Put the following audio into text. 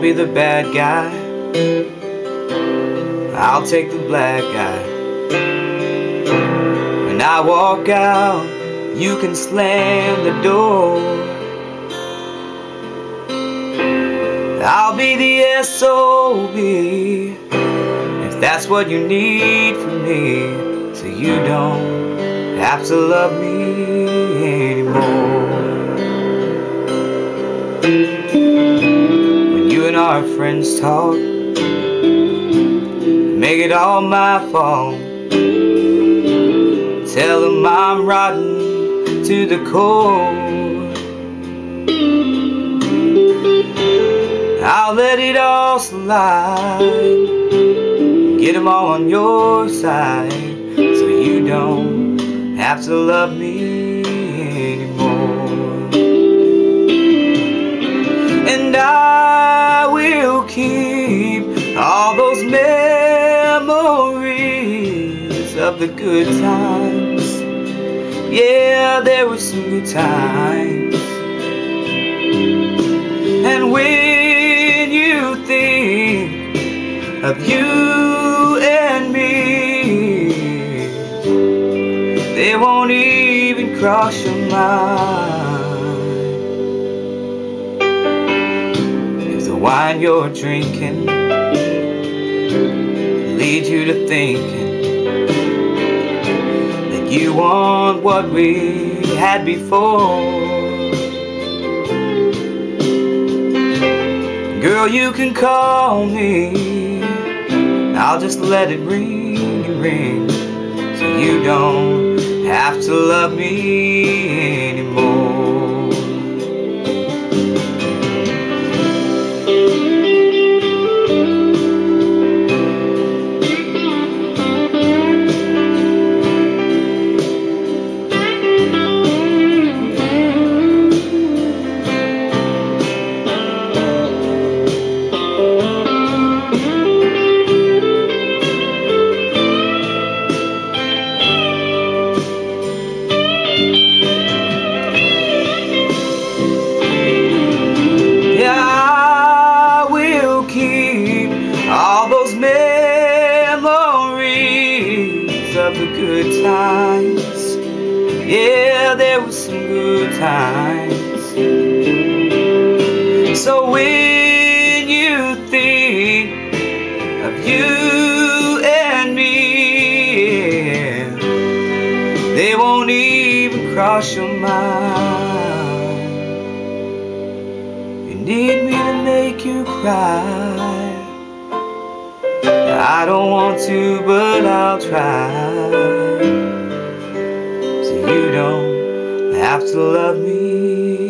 be the bad guy. I'll take the black guy. When I walk out, you can slam the door. I'll be the SOB if that's what you need from me, so you don't have to love me anymore. When our friends talk, make it all my fault. Tell them I'm rotten to the core. I'll let it all slide. Get them all on your side so you don't have to love me memories of the good times. Yeah, there were some good times. And when you think of you and me, they won't even cross your mind. If the wine you're drinking leads you to thinking that you want what we had before. Girl, you can call me. I'll just let it ring and ring. So you don't have to love me good times. Yeah, there were some good times. So when you think of you and me, they won't even cross your mind. You need me to make you cry. I don't want to, but I'll try. So you don't have to love me